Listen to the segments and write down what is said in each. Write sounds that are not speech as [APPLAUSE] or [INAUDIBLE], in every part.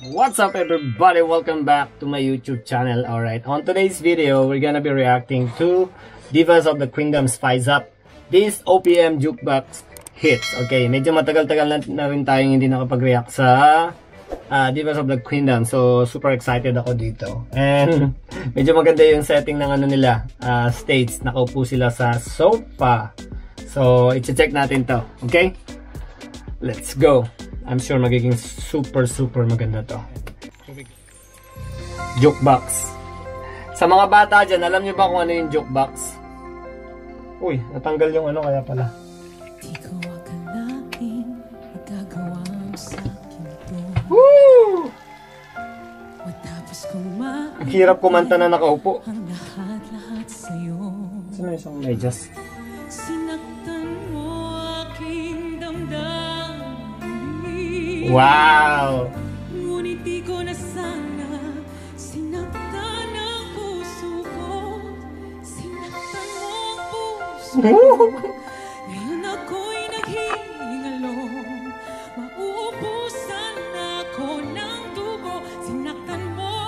What's up everybody? Welcome back to my YouTube channel. Alright, on today's video, we're gonna be reacting to Divas of the Kingdom Spice Up. This OPM Jukebox hits. Okay, medyo matagal-tagal na, na rin tayong hindi nakapag-react sa uh, Divas of the Kingdom. So, super excited ako dito. And [LAUGHS] medyo maganda yung setting ng ano nila, uh, states. Nakaupo sila sa sofa. So, i-check natin to. Okay? Let's go. I'm sure magiging super super maganda to. Jukebox. Sa mga bata dyan, alam nyo ba kung ano yung jukebox? Uy, natanggal yung ano kaya pala. Woo! Ang hirap kumanta na nakaupo. sa'yo Sino isang medyas? Sinaktan mo Wow! Ngunit di ko na sana Sinaktan ang puso ko Sinaktan mo ang puso ko Ngayon ako'y naghihingalo Mauubusan ako ng dugo Sinaktan mo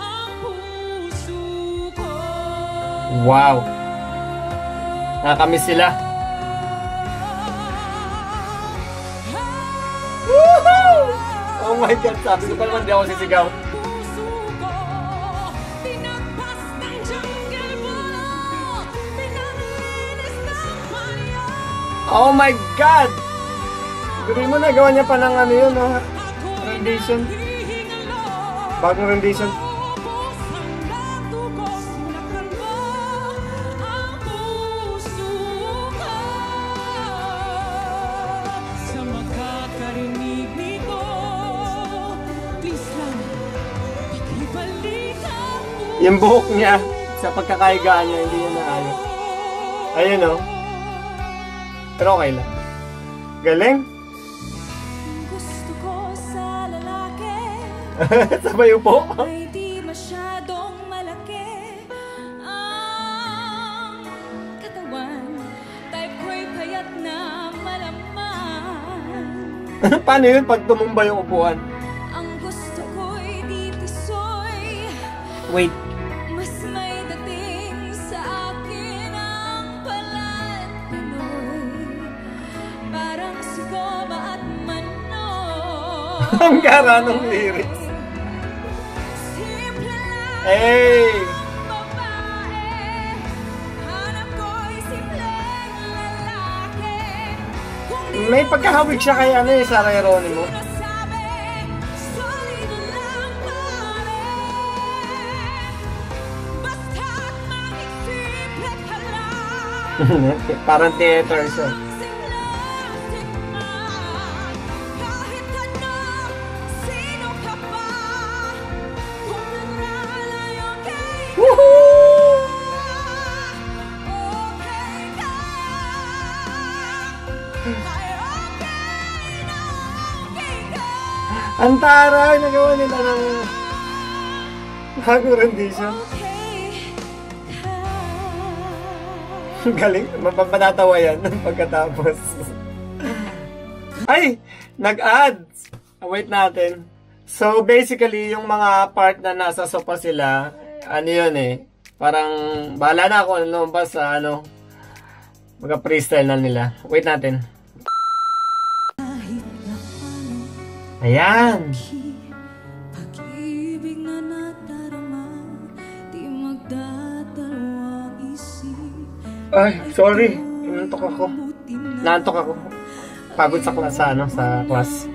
ang puso ko Wow! Nakakamiss sila. My God, sabi ko pa naman di ako sisigaw. Oh my God! Gabi mo na, gawa niya pa ng ano yun? Ako'y Rendition. Bagong rendition. Yung buhok niya, sa pagkakaigaan niya, hindi niya naayos. Ayun, oh. Pero okay lang. Galing. [LAUGHS] Sabay upo. ay di masyadong malaki ang katawan. Type ko'y payat na malaman. Paano yun pag tumumba yung upuan? Ang gusto ko'y di tisoy. Wait. Ang gara ng lyrics. Hey! May pagkahawig siya kay ano eh, Sarah Geronimo. [LAUGHS] Parang theater siya. Ang taray! Nagawa nila ng bagong rendition. Galing. Mapapatatawa yan [LAUGHS] pagkatapos. Ay! Nag-ads! Wait natin. So, basically, yung mga part na nasa sopa sila, ano yun eh, parang, bahala na ako ano ba sa ano, mga freestyle na nila. Wait natin. Ayan! Ay, sorry. Nantok ako. Nantok ako. Pagod sa class, sa ano, sa class.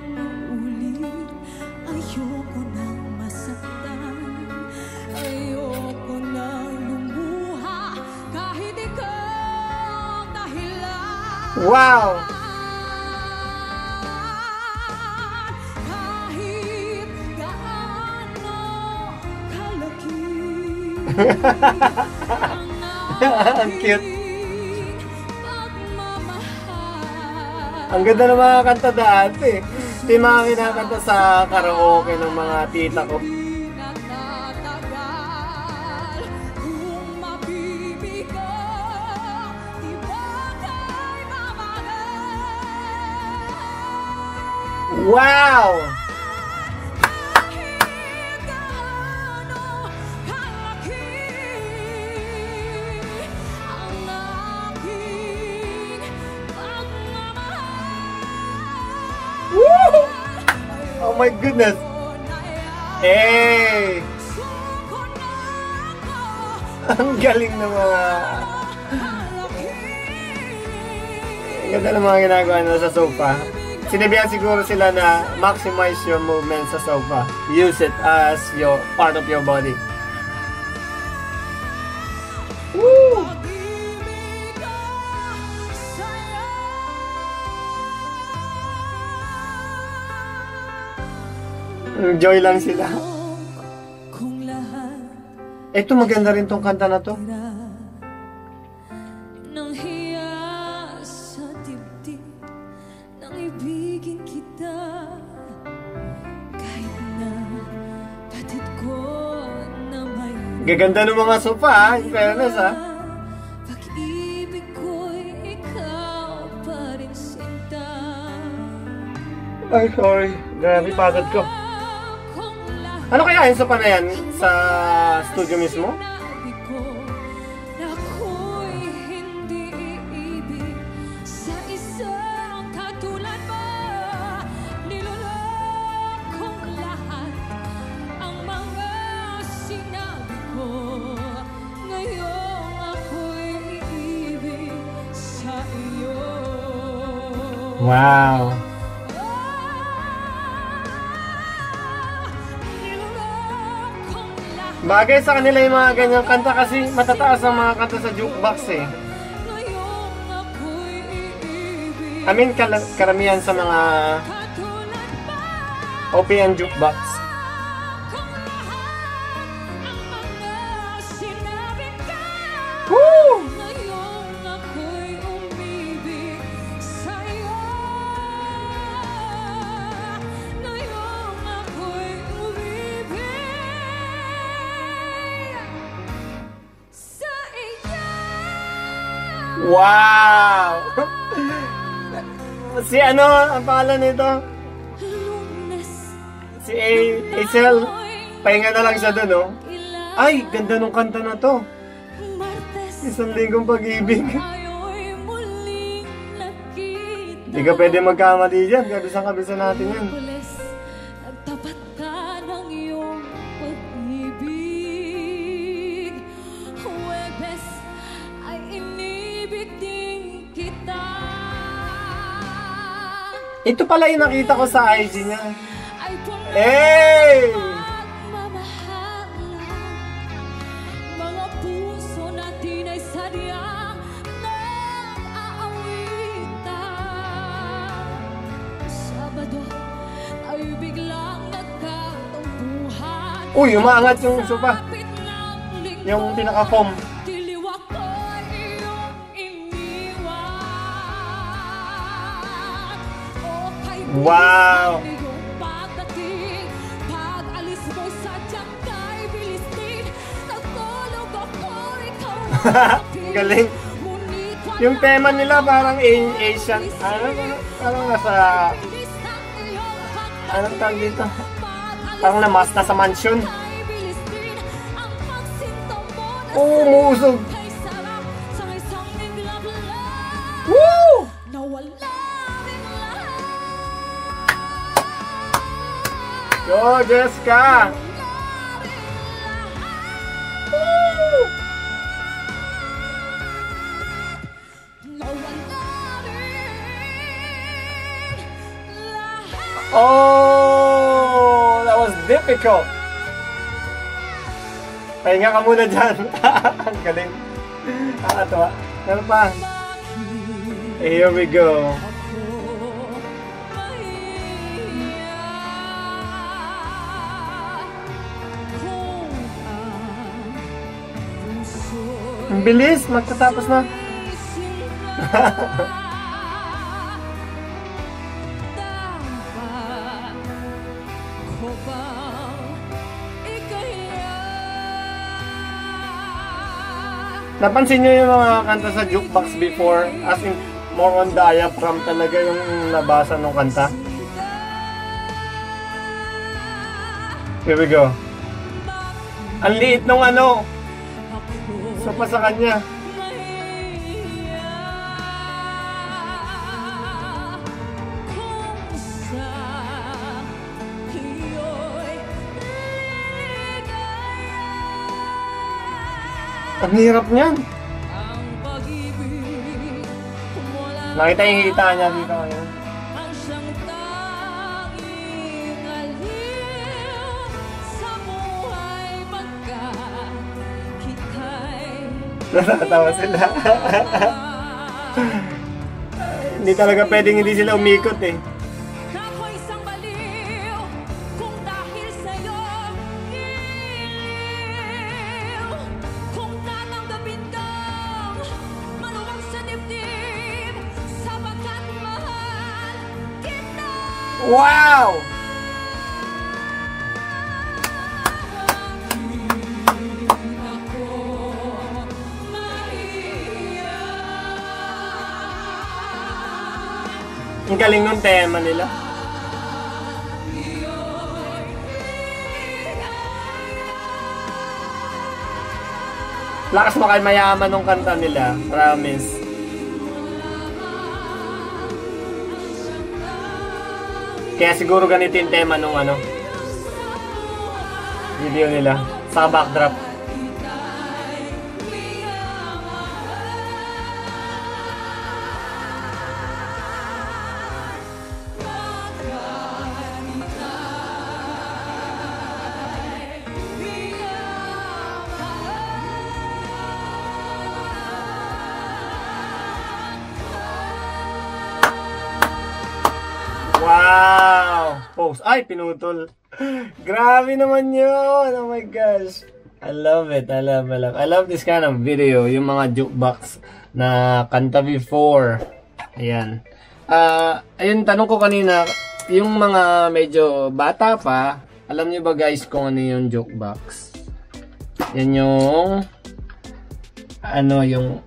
ulit [LAUGHS] Ang cute. Ang ganda ng mga kanta dati. Ito yung mga kinakanta sa karaoke ng mga tita ko. Wow! Oh my goodness! Eh! [LAUGHS] Ang galing ng mga... Ganda ng mga ginagawa nila sa sofa. Sinabihan siguro sila na maximize your movement sa sofa. Use it as your part of your body. Enjoy lang sila. Ito maganda rin tong kanta na to. Gaganda ng mga sofa ha, in fairness ha. Sinta Ay, sorry. Grabe, pagod ko. Ano kaya yung sofa na yan sa studio mismo? Sinabi Bagay sa kanila yung mga ganyang kanta kasi matataas ang mga kanta sa jukebox eh. I mean, karamihan sa mga OPM jukebox. Si ano, ang pangalan nito? Si A. Hazel. Pahinga na lang siya doon, oh. ilang Ay, ganda nung kanta na to. Isang linggong pag-ibig. Hindi ka pwede magkamali dyan. Kabisang-kabisa natin yan. Ito pala yung nakita ko sa IG niya. Hey! Uy, umaangat yung linggo, Yung pinaka-foam. Ang [LAUGHS] galing. Yung tema nila parang A- Asian. Ano? Parang nasa... Anong tawag dito? Parang namas na sa mansion. kay Go, Jessica! Rin lahat Oh, that was difficult. Pahinga ka muna dyan. Ang galing. Nakakatawa. Ano pa? Eh, Here we go. Ang bilis, magtatapos na. Napansin niyo yung mga kanta sa jukebox before? As in, more on diaphragm talaga yung nabasa ng kanta. Here we go. Ang liit nung ano, isa pa sa kanya. Ang hirap niyan. Nakita yung hita niya dito ngayon. Natatawa sila. hindi talaga pwedeng hindi sila umikot eh. Ako Ang galing nung tema nila. Lakas mo kayo mayaman nung kanta nila. Promise. Kaya siguro ganito yung tema nung ano, video nila. Sa backdrop. Post. Ay, pinutol. [LAUGHS] Grabe naman yun. Oh my gosh. I love it. I love, I love. I love this kind of video. Yung mga jukebox na kanta before. Ayan. Ah, ayun, tanong ko kanina, yung mga medyo bata pa, alam niyo ba guys kung ano yung jukebox? Yan yung ano yung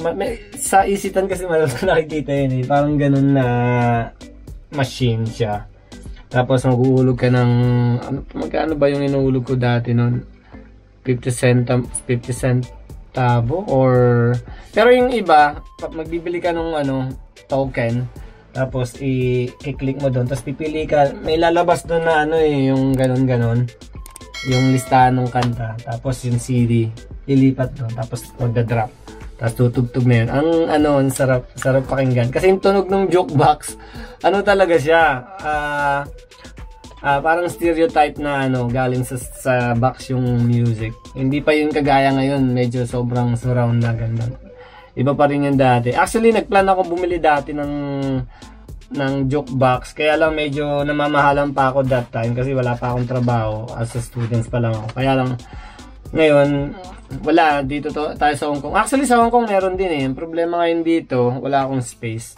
ma- may, sa isitan kasi malas nakikita yun eh. Parang ganun na machine siya. Tapos maghuhulog ka ng ano, magkano ba yung inuhulog ko dati noon? 50 cent 50 centavo or pero yung iba pag magbibili ka ng ano token tapos i-click mo doon tapos pipili ka may lalabas doon na ano eh yung ganon ganon yung listahan ng kanta tapos yung CD ilipat doon tapos magda-drop tapos tutugtog na yun. Ang ano ang sarap sarap pakinggan. Kasi yung tunog ng jukebox ano talaga siya? Ah ah, parang stereotype na ano galing sa, sa box yung music. Hindi pa yun kagaya ngayon. Medyo sobrang surround na ganda iba pa rin yung dati. Actually nagplan ako bumili dati ng ng jukebox kaya lang medyo namamahalan pa ako that time kasi wala pa akong trabaho. As a students pa lang ako. Kaya lang ngayon wala dito to, tayo sa Hong Kong. Actually sa Hong Kong meron din eh. Ang problema ngayon dito wala akong space.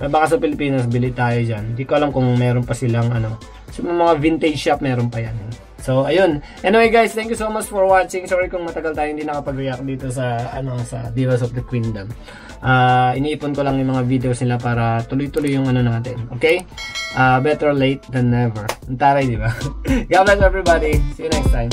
Na baka sa Pilipinas bili tayo dyan. Hindi ko alam kung meron pa silang ano sa mga vintage shop meron pa yan so ayun. Anyway guys thank you so much for watching. Sorry kung matagal tayo hindi nakapag-react dito sa ano sa Divas of the Queendom. Ah, iniipon ko lang yung mga videos nila para tuloy-tuloy yung ano natin okay? Ah, better late than never. Ang taray di ba? [LAUGHS] God bless everybody. See you next time